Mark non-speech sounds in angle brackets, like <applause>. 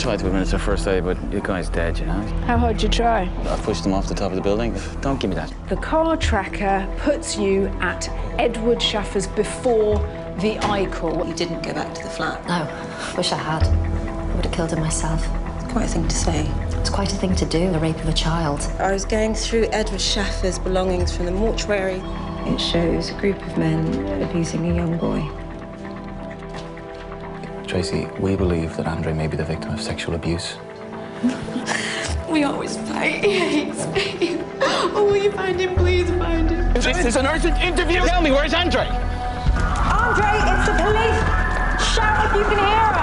I tried to administer first aid, but your guy's dead, you know. How hard you try? I pushed him off the top of the building. Don't give me that. The car tracker puts you at Edward Schaffer's before the I call. You didn't go back to the flat. No, wish I had. I would have killed him myself. It's quite a thing to say. It's quite a thing to do, the rape of a child. I was going through Edward Schaffer's belongings from the mortuary. It shows a group of men abusing a young boy. Tracy, we believe that Andre may be the victim of sexual abuse. <laughs> We always fight. He hates me. Oh, will you find him? Please find him. This is an urgent interview. Tell me, where's Andre? Andre, it's the police! Shout if you can hear us!